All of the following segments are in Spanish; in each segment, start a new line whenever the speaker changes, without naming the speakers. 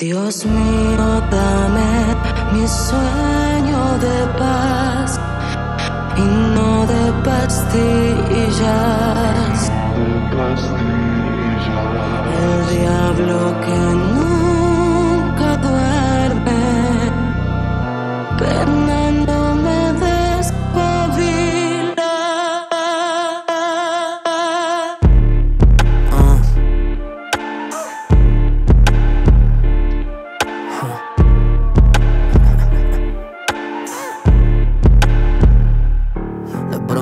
Dios mío, dame mi sueño de paz y no de pastillas. El diablo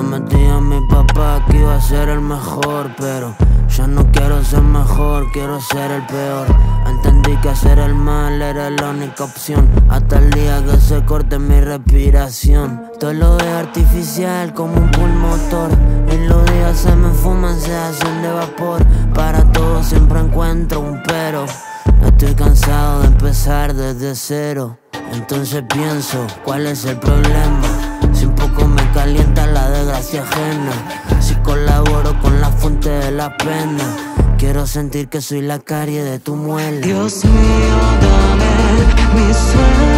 Le prometí a mi papá que iba a ser el mejor, pero yo no quiero ser mejor, quiero ser el peor. Entendí que hacer el mal era la única opción, hasta el día que se corte mi respiración. Todo lo veo artificial como un pulmotor, y los días se me fuman, se hacen de vapor. Para todo siempre encuentro un pero. Estoy cansado de empezar desde cero. Entonces pienso, ¿cuál es el problema? Si un poco me calienta la desgracia ajena. Si colaboro con la fuente de la pena. Quiero sentir que soy la carie de tu muela.
Dios mío, dame mi sueño